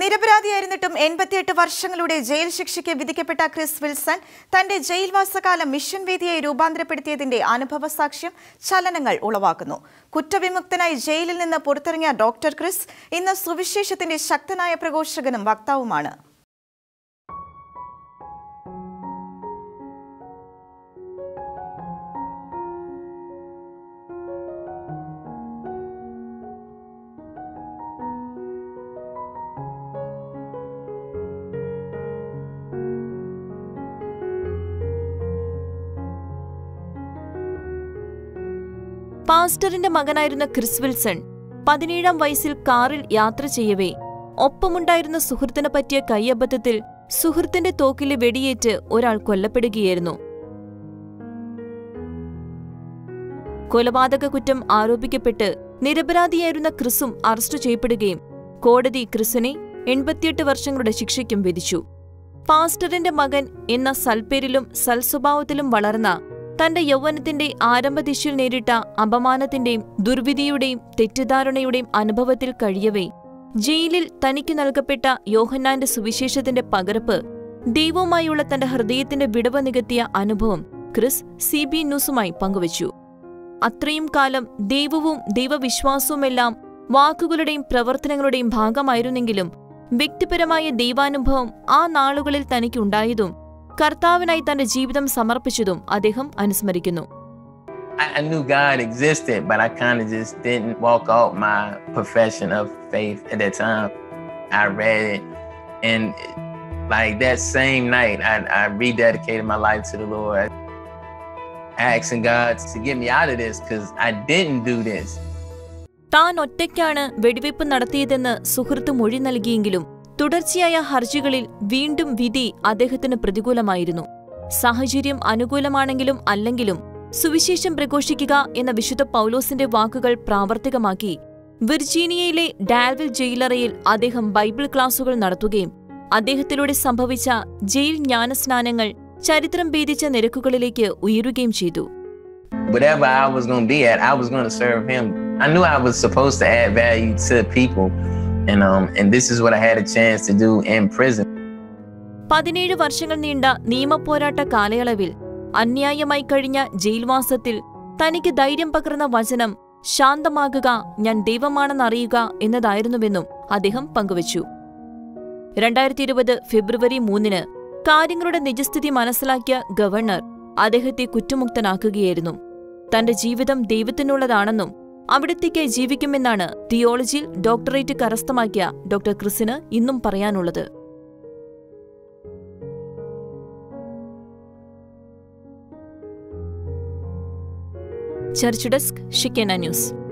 നിരപരാധിയായിരുന്നിട്ടും എൺപത്തിയെട്ട് വർഷങ്ങളുടെ ജയിൽ ശിക്ഷയ്ക്ക് വിധിക്കപ്പെട്ട ക്രിസ് വിൽസൺ തന്റെ ജയിൽവാസകാലം മിഷൻ വേദിയായി രൂപാന്തരപ്പെടുത്തിയതിന്റെ അനുഭവ സാക്ഷ്യം ചലനങ്ങൾ ഉളവാക്കുന്നു. കുറ്റവിമുക്തനായി ജയിലിൽ നിന്ന് പുറത്തിറങ്ങിയ ഡോക്ടർ ക്രിസ് ഇന്ന് സുവിശേഷത്തിന്റെ ശക്തനായ പ്രഘോഷകനും വക്താവുമാണ്. പാസ്റ്ററിന്റെ മകനായിരുന്ന ക്രിസ് വിൽസൺ പതിനേഴാം വയസ്സിൽ കാറിൽ യാത്ര ചെയ്യവേ. ഒപ്പമുണ്ടായിരുന്ന സുഹൃത്തിനെ പറ്റിയ കൈയബദ്ധത്തിൽ സുഹൃത്തിന്റെ തോക്കിലെ വെടിയേറ്റ് ഒരാൾ കൊല്ലപ്പെടുകയായിരുന്നു. കൊലപാതക കുറ്റം ആരോപിക്കപ്പെട്ട് നിരപരാധിയായിരുന്ന ക്രിസും അറസ്റ്റ് ചെയ്യപ്പെടുകയും കോടതി ക്രിസിനെ എൺപത്തിയെട്ട് വർഷങ്ങളുടെ ശിക്ഷയ്ക്കും വിധിച്ചു. പാസ്റ്ററിന്റെ മകൻ എന്ന സൽപേരിലും സൽസ്വഭാവത്തിലും വളർന്ന തന്റെ യൗവനത്തിന്റെ ആരംഭദിശയിൽ നേരിട്ട അപമാനത്തിന്റെയും ദുർവിധിയുടെയും തെറ്റിദ്ധാരണയുടെയും അനുഭവത്തിൽ കഴിയവേ. ജയിലിൽ തനിക്ക് നൽകപ്പെട്ട യോഹന്നാന്റെ സുവിശേഷത്തിന്റെ പകർപ്പ് ദൈവവുമായുള്ള തന്റെ ഹൃദയത്തിന്റെ വിടവ് നികത്തിയ അനുഭവം ക്രിസ് സി ബി ന്യൂസുമായി പങ്കുവച്ചു. അത്രയും കാലം ദൈവവും ദൈവവിശ്വാസവുമെല്ലാം വാക്കുകളുടെയും പ്രവർത്തനങ്ങളുടെയും ഭാഗമായിരുന്നെങ്കിലും വ്യക്തിപരമായ ദൈവാനുഭവം ആ നാളുകളിൽ തനിക്കുണ്ടായതും കർത്താവിനായി തന്റെ ജീവിതം സമർപ്പിച്ചതും അദ്ദേഹം അനുസ്മരിക്കുന്നു I, knew God existed, but I kind of just didn't walk out my profession of faith at that time. I read it, and like that same night, I, I rededicated my life to the Lord, asking God to get me out of this because I didn't do this. താൻ ഒറ്റയ്ക്കാണ് വെടിവയ്പ് നടത്തിയതെന്ന് സുഹൃത്ത് മൊഴി നൽകിയെങ്കിലും തുടർച്ചയായ ഹർജികളിൽ വീണ്ടും വിധി അദ്ദേഹത്തിന് പ്രതികൂലമായിരുന്നു. സാഹചര്യം അനുകൂലമാണെങ്കിലും അല്ലെങ്കിലും സുവിശേഷം പ്രഘോഷിക്കുക എന്ന വിശുദ്ധ പൗലോസിന്റെ വാക്കുകൾ പ്രാവർത്തികമാക്കി വിർജീനിയയിലെ ഡാൽവിൽ ജയിലറയിൽ അദ്ദേഹം ബൈബിൾ ക്ലാസുകൾ നടത്തുകയും അദ്ദേഹത്തിലൂടെ സംഭവിച്ച ജയിൽ ജ്ഞാനസ്നാനങ്ങൾ ചരിത്രം ഭേദിച്ച നിരക്കുകളിലേക്ക് ഉയരുകയും ചെയ്തു. Whatever I was going to be at, I was going to serve Him. I knew I was supposed to add value to people, and um, and this is what I had a chance to do in prison. പതിനേഴ് വർഷങ്ങൾ നീണ്ട നിയമപോരാട്ട കാലയളവിൽ അന്യായമായി കഴിഞ്ഞ ജയിൽവാസത്തിൽ തനിക്ക് ധൈര്യം പകർന്ന വചനം ശാന്തമാകുക ഞാൻ ദൈവമാണെന്നറിയുക എന്നതായിരുന്നുവെന്നും അദ്ദേഹം പങ്കുവച്ചു രണ്ടായിരത്തി ഇരുപത് ഫെബ്രുവരി മൂന്നിന് കാര്യങ്ങളുടെ നിജസ്ഥിതി മനസ്സിലാക്കിയ ഗവർണർ അദ്ദേഹത്തെ കുറ്റമുക്തനാക്കുകയായിരുന്നു തന്റെ ജീവിതം ദൈവത്തിനുള്ളതാണെന്നും അവിടത്തേക്കായി ജീവിക്കുമെന്നാണ് തിയോളജിയിൽ ഡോക്ടറേറ്റ് കരസ്ഥമാക്കിയ ഡോക്ടർ ക്രിസിന് ഇന്നും പറയാനുള്ളത്. ചർച്ച് ഡെസ്ക് ഷിക്കേന ന്യൂസ്.